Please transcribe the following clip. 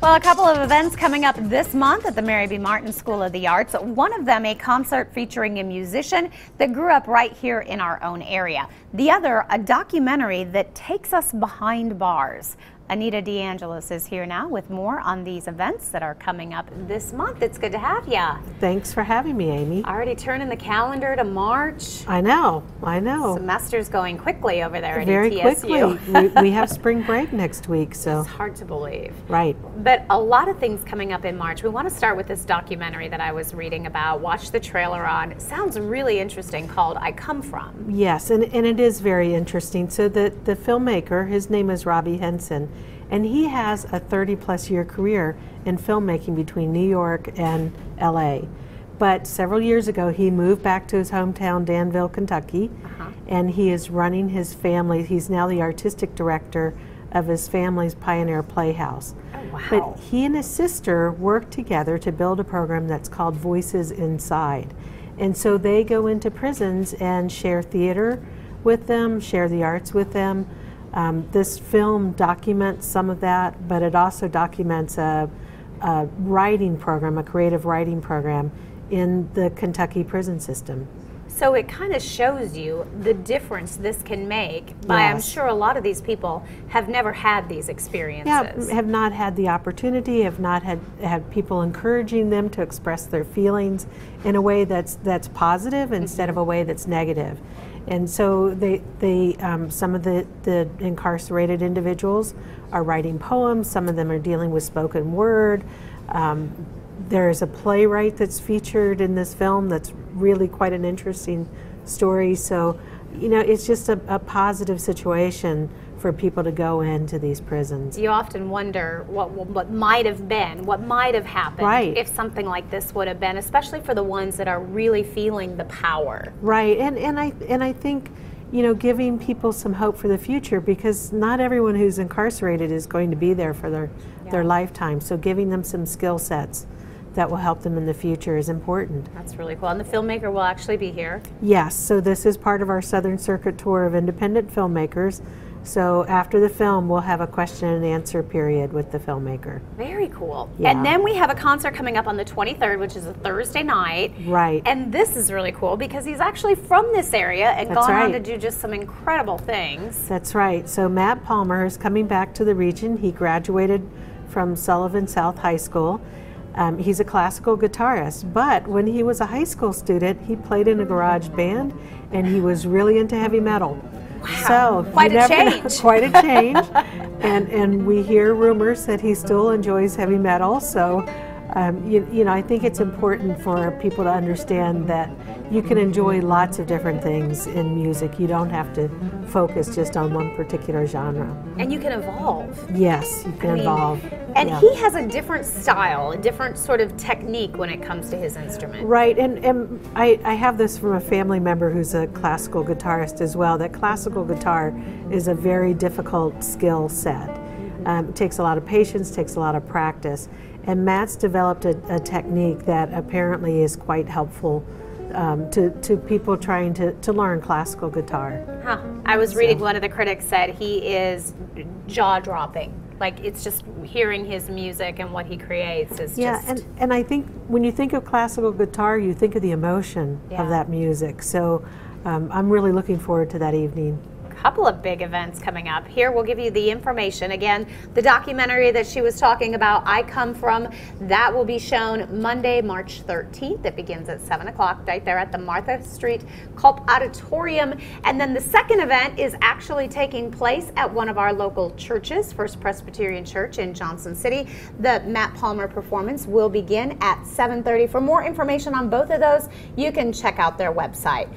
Well, a couple of events coming up this month at the Mary B. Martin School of the Arts. One of them, a concert featuring a musician that grew up right here in our own area. The other, a documentary that takes us behind bars. Anita DeAngelis is here now with more on these events that are coming up this month. It's good to have you. Thanks for having me, Amy. Already turning the calendar to March. I know, I know. Semester's going quickly over there at Very quickly. we, we have spring break next week, so. It's hard to believe. Right. But a lot of things coming up in March. We want to start with this documentary that I was reading about, watch the trailer on. It sounds really interesting called I Come From. Yes, and, and it is very interesting. So the, the filmmaker, his name is Robby Henson, and he has a 30 plus year career in filmmaking between New York and LA. But several years ago, he moved back to his hometown, Danville, Kentucky, uh-huh. and he is running his family. He's now the artistic director of his family's Pioneer Playhouse. Oh, wow. But he and his sister worked together to build a program that's called Voices Inside. And so they go into prisons and share theater with them, share the arts with them, um, this film documents some of that, but it also documents a, a writing program, a creative writing program in the Kentucky prison system. So it kind of shows you the difference this can make by yes. I'm sure a lot of these people have never had these experiences. Yeah, have not had the opportunity, have not had had people encouraging them to express their feelings in a way that's that's positive instead mm -hmm. of a way that's negative. And so they, they um, some of the, the incarcerated individuals are writing poems, some of them are dealing with spoken word. Um, there's a playwright that's featured in this film that's really quite an interesting story. So, you know, it's just a, a positive situation for people to go into these prisons. You often wonder what what might have been, what might have happened right. if something like this would have been, especially for the ones that are really feeling the power. Right, and and I and I think you know giving people some hope for the future because not everyone who's incarcerated is going to be there for their yeah. their lifetime. So giving them some skill sets that will help them in the future is important. That's really cool. And the filmmaker will actually be here? Yes, so this is part of our Southern Circuit tour of independent filmmakers. So after the film, we'll have a question and answer period with the filmmaker. Very cool. Yeah. And then we have a concert coming up on the 23rd, which is a Thursday night. Right. And this is really cool because he's actually from this area and That's gone right. on to do just some incredible things. That's right. So Matt Palmer is coming back to the region. He graduated from Sullivan South High School. Um, he's a classical guitarist, but when he was a high school student, he played in a garage band and he was really into heavy metal. Wow. So quite a change. Know, quite a change. and and we hear rumors that he still enjoys heavy metal. So um, you, you know, I think it's important for people to understand that you can enjoy lots of different things in music. You don't have to focus just on one particular genre. And you can evolve. Yes, you can I mean, evolve. And yeah. he has a different style, a different sort of technique when it comes to his instrument. Right, and, and I, I have this from a family member who's a classical guitarist as well, that classical guitar is a very difficult skill set. Um, it takes a lot of patience, takes a lot of practice. And Matt's developed a, a technique that apparently is quite helpful um, to, to people trying to, to learn classical guitar. Huh. I was reading one of the critics said he is jaw dropping. Like it's just hearing his music and what he creates is yeah, just. and, and I think when you think of classical guitar, you think of the emotion yeah. of that music. So um, I'm really looking forward to that evening couple of big events coming up. Here we'll give you the information. Again, the documentary that she was talking about, I Come From, that will be shown Monday, March 13th. It begins at 7 o'clock right there at the Martha Street Culp Auditorium. And then the second event is actually taking place at one of our local churches, First Presbyterian Church in Johnson City. The Matt Palmer performance will begin at 7.30. For more information on both of those, you can check out their website.